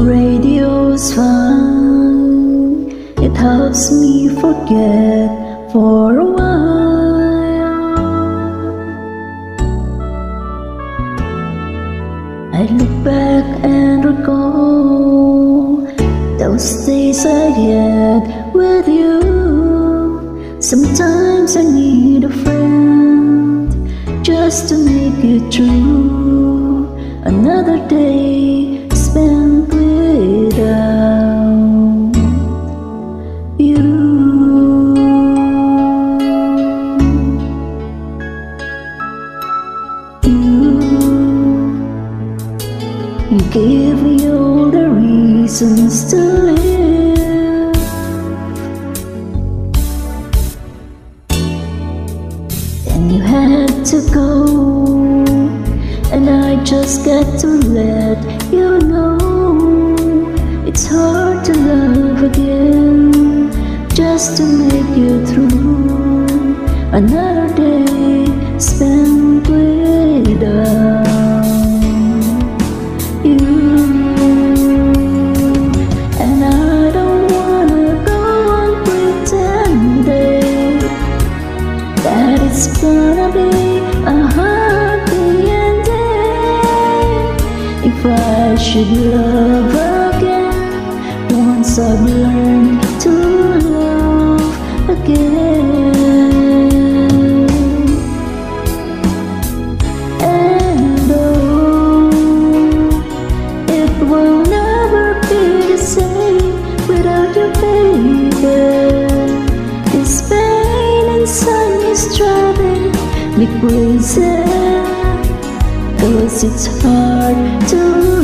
Radio's fun, it helps me forget for a while. I look back and recall those days I had with you. Sometimes I need a friend just to make it true. Another day you me all the reasons to live. And you had to go, and I just got to let you know it's hard to love again, just to make you through another day should love again once I've learned to love again. And oh, it will never be the same without you, baby. This pain inside is driving me crazy. Cause it's hard to.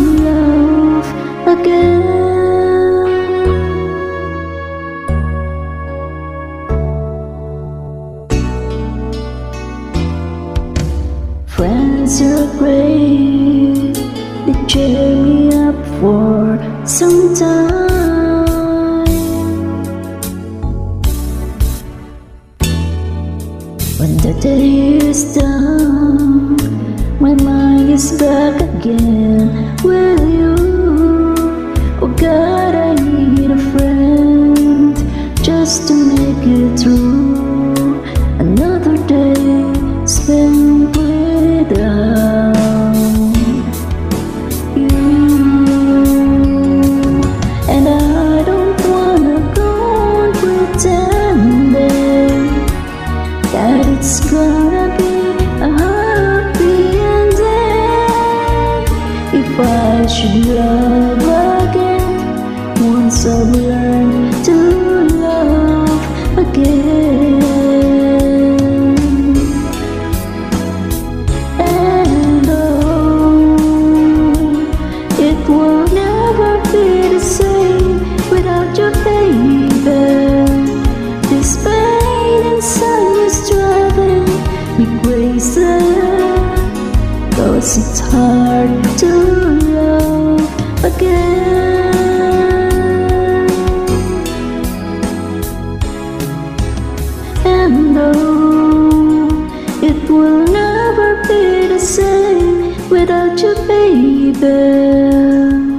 Friends are great, they cheer me up for some time. When the day is done, my mind is back again with you. Gonna be a happy ending. If I should love again once I've easy Cause it's hard to love again. And though it will never be the same Without you baby.